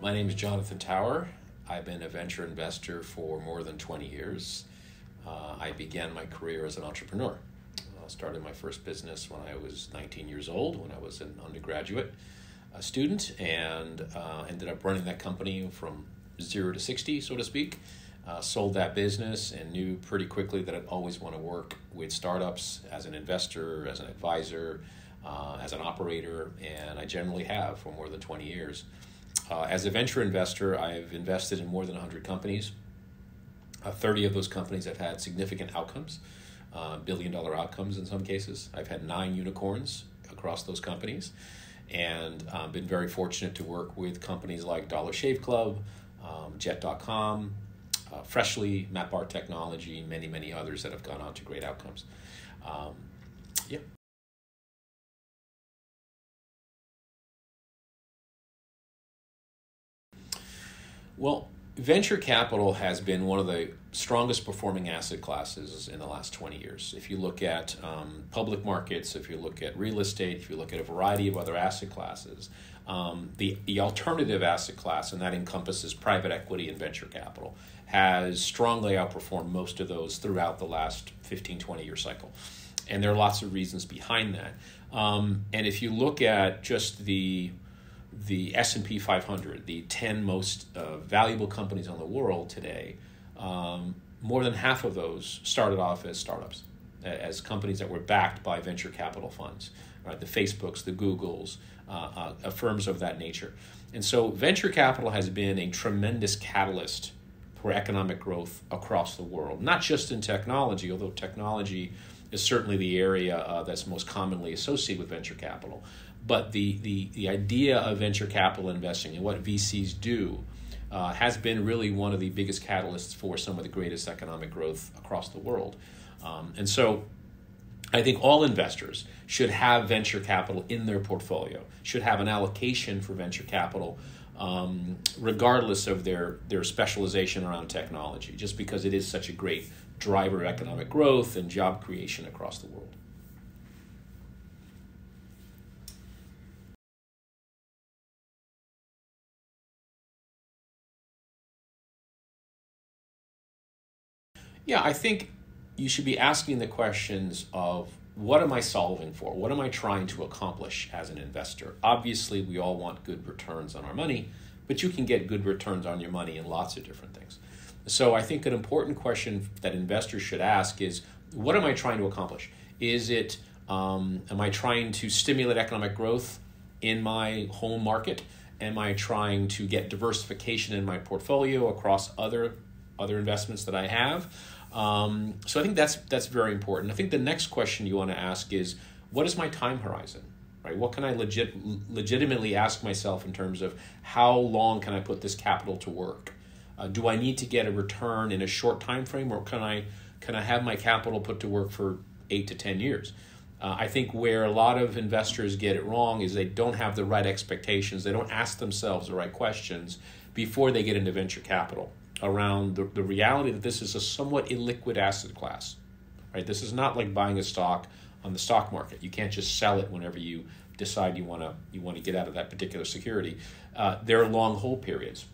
My name is Jonathan Tower. I've been a venture investor for more than 20 years. Uh, I began my career as an entrepreneur. I started my first business when I was 19 years old, when I was an undergraduate uh, student, and uh, ended up running that company from zero to 60, so to speak. Uh, sold that business and knew pretty quickly that I'd always want to work with startups as an investor, as an advisor, uh, as an operator, and I generally have for more than 20 years. Uh, as a venture investor, I've invested in more than 100 companies. Uh, 30 of those companies have had significant outcomes, uh, billion dollar outcomes in some cases. I've had nine unicorns across those companies and uh, been very fortunate to work with companies like Dollar Shave Club, um, Jet.com, uh, Freshly, MapBar Technology, many, many others that have gone on to great outcomes. Um, yeah. Well, venture capital has been one of the strongest performing asset classes in the last 20 years. If you look at um, public markets, if you look at real estate, if you look at a variety of other asset classes, um, the, the alternative asset class, and that encompasses private equity and venture capital, has strongly outperformed most of those throughout the last 15, 20 year cycle. And there are lots of reasons behind that. Um, and if you look at just the the S&P 500, the 10 most uh, valuable companies on the world today, um, more than half of those started off as startups, as companies that were backed by venture capital funds, right? The Facebooks, the Googles, uh, uh, firms of that nature. And so venture capital has been a tremendous catalyst for economic growth across the world, not just in technology, although technology is certainly the area uh, that's most commonly associated with venture capital. But the, the, the idea of venture capital investing and what VCs do uh, has been really one of the biggest catalysts for some of the greatest economic growth across the world. Um, and so I think all investors should have venture capital in their portfolio, should have an allocation for venture capital. Um, regardless of their, their specialization around technology, just because it is such a great driver of economic growth and job creation across the world. Yeah, I think you should be asking the questions of what am I solving for? What am I trying to accomplish as an investor? Obviously, we all want good returns on our money, but you can get good returns on your money in lots of different things. So, I think an important question that investors should ask is what am I trying to accomplish? Is it, um, am I trying to stimulate economic growth in my home market? Am I trying to get diversification in my portfolio across other other investments that I have? Um, so I think that's that's very important. I think the next question you want to ask is, what is my time horizon? Right? What can I legit legitimately ask myself in terms of how long can I put this capital to work? Uh, do I need to get a return in a short time frame, or can I can I have my capital put to work for eight to ten years? Uh, I think where a lot of investors get it wrong is they don't have the right expectations. They don't ask themselves the right questions before they get into venture capital around the, the reality that this is a somewhat illiquid asset class. Right? This is not like buying a stock on the stock market. You can't just sell it whenever you decide you want to you want to get out of that particular security. Uh, there are long hold periods,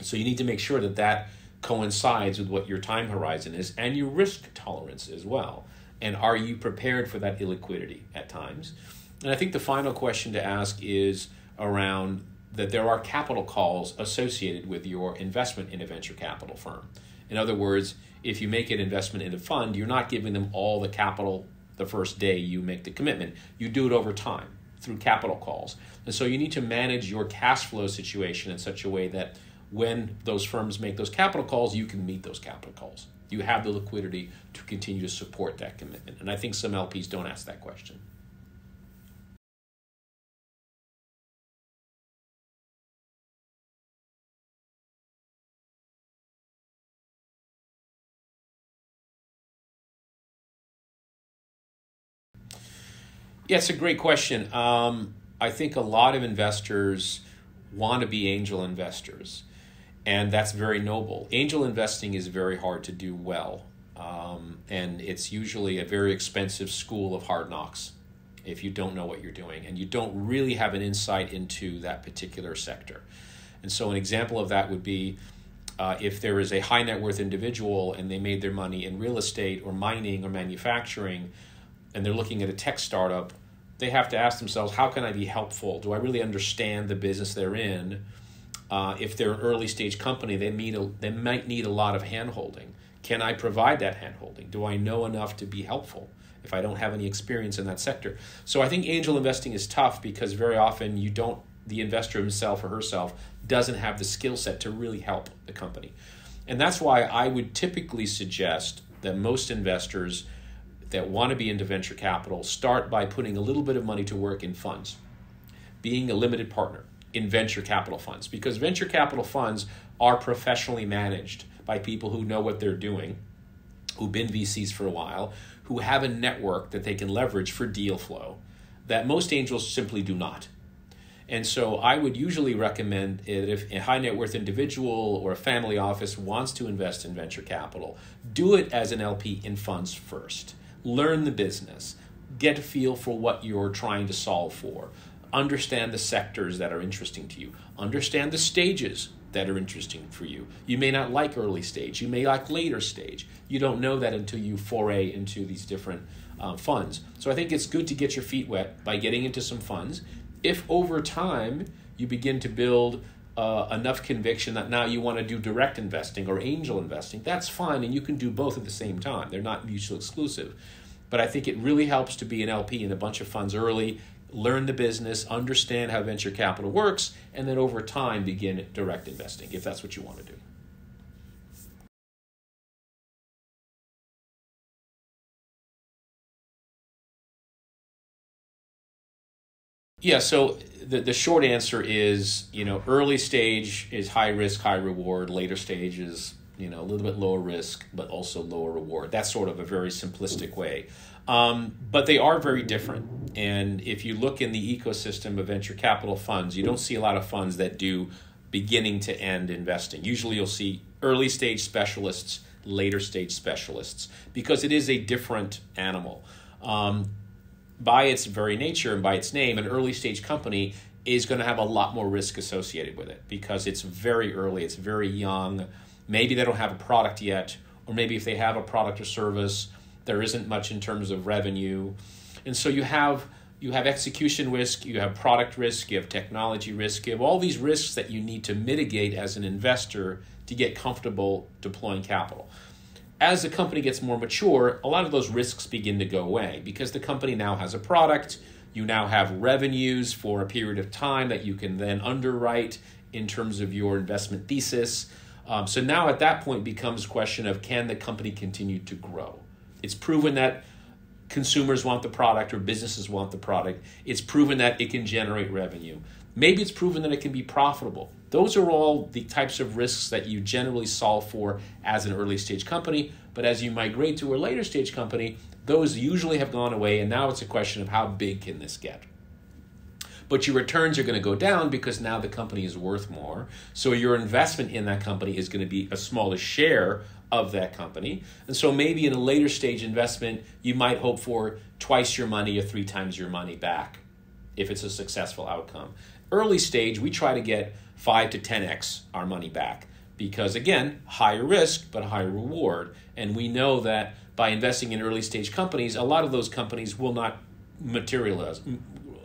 so you need to make sure that that coincides with what your time horizon is and your risk tolerance as well. And are you prepared for that illiquidity at times? And I think the final question to ask is around that there are capital calls associated with your investment in a venture capital firm. In other words, if you make an investment in a fund, you're not giving them all the capital the first day you make the commitment. You do it over time through capital calls. And so you need to manage your cash flow situation in such a way that when those firms make those capital calls, you can meet those capital calls. You have the liquidity to continue to support that commitment. And I think some LPs don't ask that question. Yeah, it's a great question. Um, I think a lot of investors want to be angel investors, and that's very noble. Angel investing is very hard to do well, um, and it's usually a very expensive school of hard knocks if you don't know what you're doing and you don't really have an insight into that particular sector. And so, an example of that would be uh, if there is a high net worth individual and they made their money in real estate or mining or manufacturing, and they're looking at a tech startup, they have to ask themselves, how can I be helpful? Do I really understand the business they're in? Uh, if they're an early stage company, they, need a, they might need a lot of handholding. Can I provide that handholding? Do I know enough to be helpful if I don't have any experience in that sector? So I think angel investing is tough because very often you don't, the investor himself or herself doesn't have the skill set to really help the company. And that's why I would typically suggest that most investors that want to be into venture capital start by putting a little bit of money to work in funds, being a limited partner in venture capital funds, because venture capital funds are professionally managed by people who know what they're doing, who've been VCs for a while, who have a network that they can leverage for deal flow that most angels simply do not. And so I would usually recommend that if a high net worth individual or a family office wants to invest in venture capital, do it as an LP in funds first learn the business, get a feel for what you're trying to solve for, understand the sectors that are interesting to you, understand the stages that are interesting for you. You may not like early stage, you may like later stage. You don't know that until you foray into these different um, funds. So I think it's good to get your feet wet by getting into some funds. If over time you begin to build uh, enough conviction that now you want to do direct investing or angel investing, that's fine, and you can do both at the same time. They're not mutually exclusive. But I think it really helps to be an LP in a bunch of funds early, learn the business, understand how venture capital works, and then over time begin direct investing if that's what you want to do. Yeah, so the, the short answer is, you know, early stage is high risk, high reward. Later stage is you know, a little bit lower risk, but also lower reward. That's sort of a very simplistic way. Um, but they are very different. And if you look in the ecosystem of venture capital funds, you don't see a lot of funds that do beginning to end investing. Usually you'll see early stage specialists, later stage specialists, because it is a different animal. Um, by its very nature and by its name, an early stage company is going to have a lot more risk associated with it because it's very early, it's very young Maybe they don't have a product yet, or maybe if they have a product or service, there isn't much in terms of revenue. And so you have you have execution risk, you have product risk, you have technology risk, you have all these risks that you need to mitigate as an investor to get comfortable deploying capital. As the company gets more mature, a lot of those risks begin to go away because the company now has a product, you now have revenues for a period of time that you can then underwrite in terms of your investment thesis. Um, so now at that point becomes question of can the company continue to grow? It's proven that consumers want the product or businesses want the product. It's proven that it can generate revenue. Maybe it's proven that it can be profitable. Those are all the types of risks that you generally solve for as an early stage company. But as you migrate to a later stage company, those usually have gone away, and now it's a question of how big can this get? but your returns are going to go down because now the company is worth more. So your investment in that company is going to be a smaller share of that company. And so maybe in a later stage investment, you might hope for twice your money or three times your money back if it's a successful outcome. Early stage, we try to get 5 to 10x our money back because again, higher risk but higher reward. And we know that by investing in early stage companies, a lot of those companies will not materialize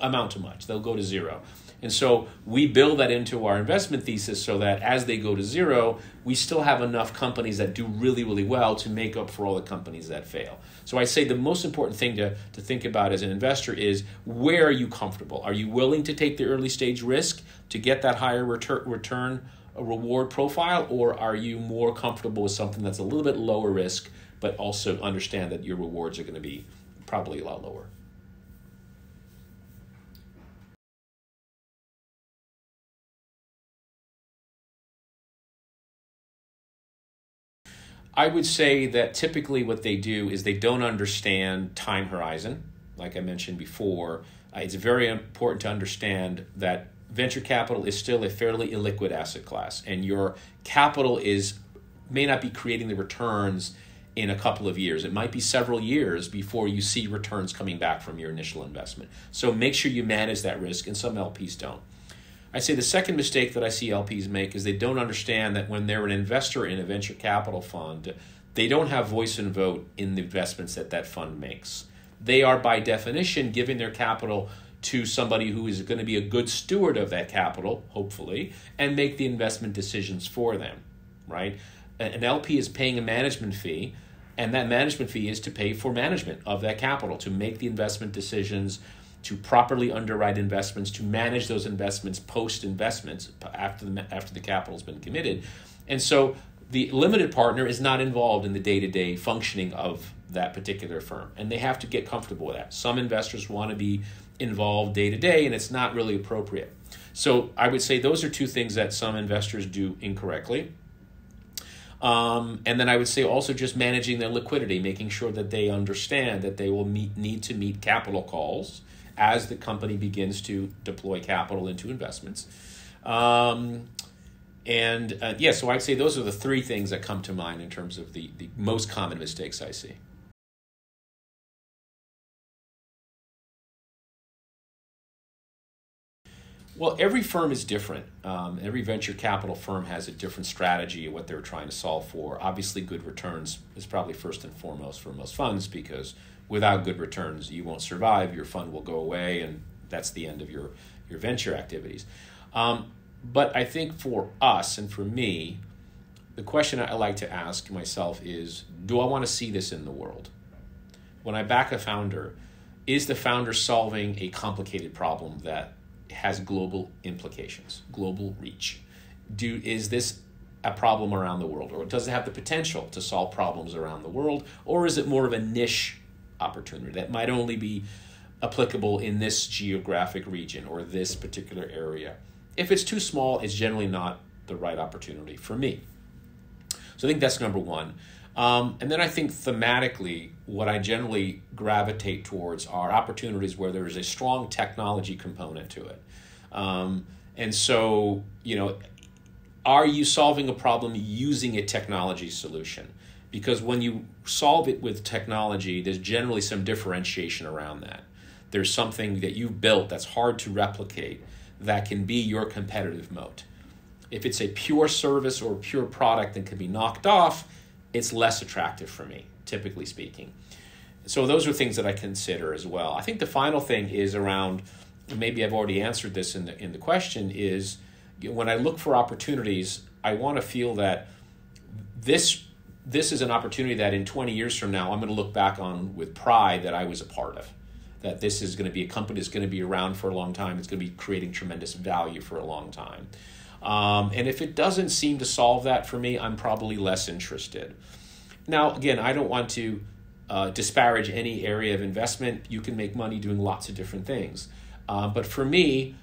amount to much. They'll go to zero. And so we build that into our investment thesis so that as they go to zero, we still have enough companies that do really, really well to make up for all the companies that fail. So I say the most important thing to, to think about as an investor is where are you comfortable? Are you willing to take the early stage risk to get that higher return, return reward profile, or are you more comfortable with something that's a little bit lower risk, but also understand that your rewards are going to be probably a lot lower? I would say that typically what they do is they don't understand time horizon. Like I mentioned before, uh, it's very important to understand that venture capital is still a fairly illiquid asset class, and your capital is may not be creating the returns in a couple of years. It might be several years before you see returns coming back from your initial investment. So make sure you manage that risk, and some LPs don't. I say the second mistake that I see LPs make is they don't understand that when they're an investor in a venture capital fund, they don't have voice and vote in the investments that that fund makes. They are, by definition, giving their capital to somebody who is going to be a good steward of that capital, hopefully, and make the investment decisions for them, right? An LP is paying a management fee, and that management fee is to pay for management of that capital, to make the investment decisions, to properly underwrite investments, to manage those investments post investments after the after the capital has been committed, and so the limited partner is not involved in the day to day functioning of that particular firm, and they have to get comfortable with that. Some investors want to be involved day to day, and it's not really appropriate. So I would say those are two things that some investors do incorrectly. Um, and then I would say also just managing their liquidity, making sure that they understand that they will meet, need to meet capital calls as the company begins to deploy capital into investments. Um, and uh, yeah, so I'd say those are the three things that come to mind in terms of the, the most common mistakes I see. Well, every firm is different. Um, every venture capital firm has a different strategy of what they're trying to solve for. Obviously, good returns is probably first and foremost for most funds because without good returns, you won't survive. Your fund will go away, and that's the end of your your venture activities. Um, but I think for us and for me, the question I like to ask myself is: Do I want to see this in the world? When I back a founder, is the founder solving a complicated problem that has global implications, global reach. Do is this a problem around the world, or does it have the potential to solve problems around the world, or is it more of a niche opportunity that might only be applicable in this geographic region or this particular area? If it's too small, it's generally not the right opportunity for me. So I think that's number one. Um, and then I think thematically, what I generally gravitate towards are opportunities where there is a strong technology component to it. Um, and so, you know, are you solving a problem using a technology solution? Because when you solve it with technology, there's generally some differentiation around that. There's something that you've built that's hard to replicate that can be your competitive moat. If it's a pure service or pure product that can be knocked off, it's less attractive for me, typically speaking. So those are things that I consider as well. I think the final thing is around maybe I've already answered this in the in the question is when I look for opportunities, I want to feel that this this is an opportunity that in 20 years from now I'm going to look back on with pride that I was a part of. That this is going to be a company that's going to be around for a long time. It's going to be creating tremendous value for a long time. Um, and if it doesn't seem to solve that for me, I'm probably less interested. Now, again, I don't want to uh, disparage any area of investment. You can make money doing lots of different things. Uh, but for me,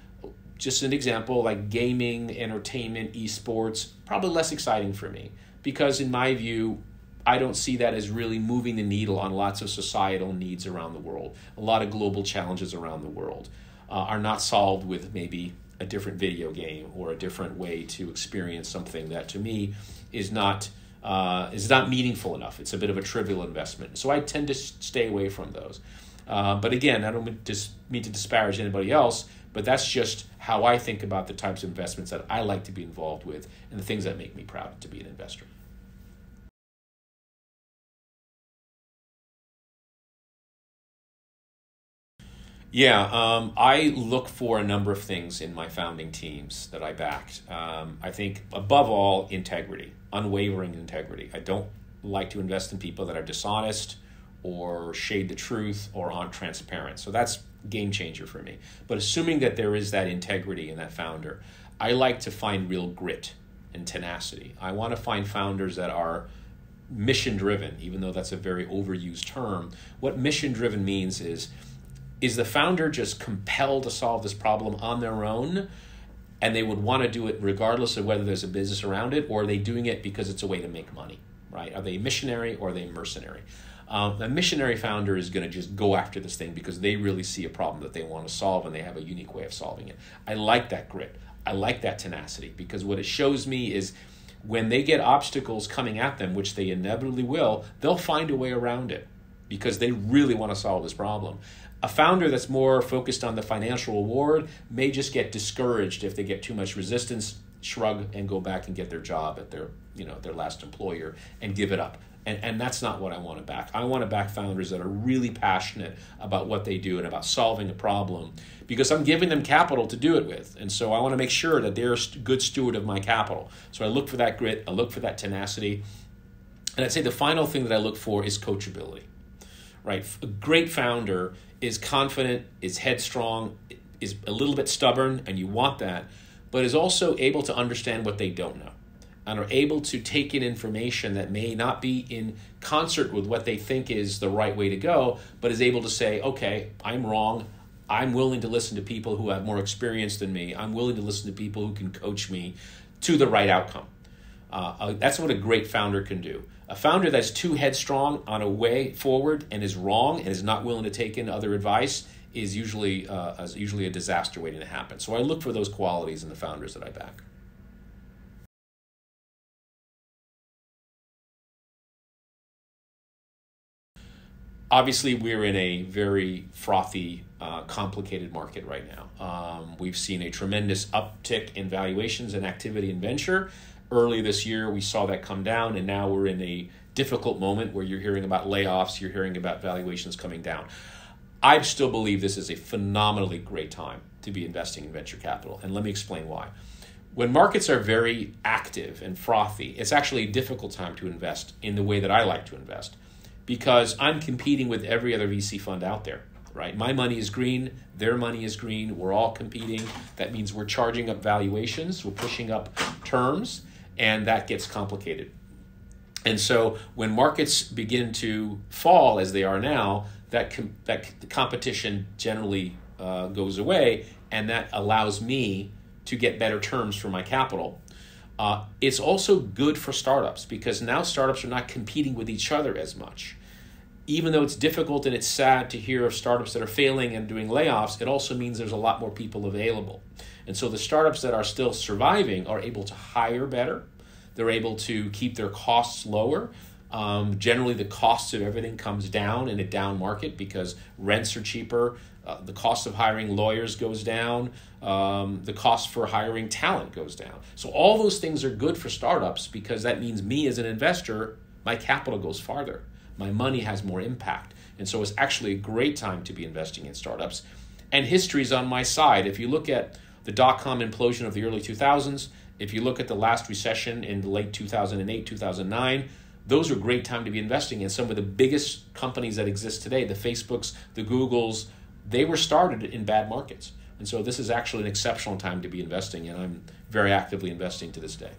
just an example like gaming, entertainment, esports, probably less exciting for me because, in my view, I don't see that as really moving the needle on lots of societal needs around the world. A lot of global challenges around the world uh, are not solved with maybe a different video game or a different way to experience something that to me is not uh, is not meaningful enough. It's a bit of a trivial investment. So I tend to stay away from those. Uh, but again, I don't mean, dis- mean to disparage anybody else, but that's just how I think about the types of investments that I like to be involved with and the things that make me proud to be an investor. Yeah, um, I look for a number of things in my founding teams that I backed. Um, I think, above all, integrity, unwavering integrity. I don't like to invest in people that are dishonest or shade the truth or aren't transparent. So that's game changer for me. But assuming that there is that integrity in that founder, I like to find real grit and tenacity. I want to find founders that are mission driven, even though that's a very overused term. What mission driven means is is the founder just compelled to solve this problem on their own and they would want to do it regardless of whether there's a business around it or are they doing it because it's a way to make money right are they missionary or are they mercenary um, a missionary founder is going to just go after this thing because they really see a problem that they want to solve and they have a unique way of solving it. I like that grit. I like that tenacity because what it shows me is when they get obstacles coming at them which they inevitably will they'll find a way around it because they really want to solve this problem. A founder that's more focused on the financial reward may just get discouraged if they get too much resistance, shrug and go back and get their job at their you know their last employer and give it up. And, and that's not what I want to back. I want to back founders that are really passionate about what they do and about solving a problem because I'm giving them capital to do it with. And so I want to make sure that they're a good steward of my capital. So I look for that grit, I look for that tenacity. And I'd say the final thing that I look for is coachability. Right? A great founder is confident, is headstrong, is a little bit stubborn, and you want that, but is also able to understand what they don't know and are able to take in information that may not be in concert with what they think is the right way to go, but is able to say, okay, I'm wrong. I'm willing to listen to people who have more experience than me. I'm willing to listen to people who can coach me to the right outcome. Uh, uh that's what a great founder can do. A founder that's too headstrong on a way forward and is wrong and is not willing to take in other advice is usually uh, is usually a disaster waiting to happen. So I look for those qualities in the founders that I back. Obviously we're in a very frothy, uh, complicated market right now. Um, we've seen a tremendous uptick in valuations and activity in venture. Early this year, we saw that come down, and now we're in a difficult moment where you're hearing about layoffs, you're hearing about valuations coming down. I still believe this is a phenomenally great time to be investing in venture capital, and let me explain why. When markets are very active and frothy, it's actually a difficult time to invest in the way that I like to invest because I'm competing with every other VC fund out there, right? My money is green, their money is green, we're all competing. That means we're charging up valuations, we're pushing up terms, and that gets complicated. And so when markets begin to fall as they are now, that com- that competition generally uh, goes away, and that allows me to get better terms for my capital. Uh, it's also good for startups because now startups are not competing with each other as much. Even though it's difficult and it's sad to hear of startups that are failing and doing layoffs, it also means there's a lot more people available. And so the startups that are still surviving are able to hire better, they're able to keep their costs lower. Um, generally, the costs of everything comes down in a down market because rents are cheaper, uh, the cost of hiring lawyers goes down, um, the cost for hiring talent goes down. So, all those things are good for startups because that means me as an investor, my capital goes farther, my money has more impact. And so, it's actually a great time to be investing in startups. And history is on my side. If you look at the dot com implosion of the early 2000s, if you look at the last recession in the late 2008, 2009, those are great time to be investing in some of the biggest companies that exist today the facebooks the googles they were started in bad markets. And so this is actually an exceptional time to be investing, and I'm very actively investing to this day.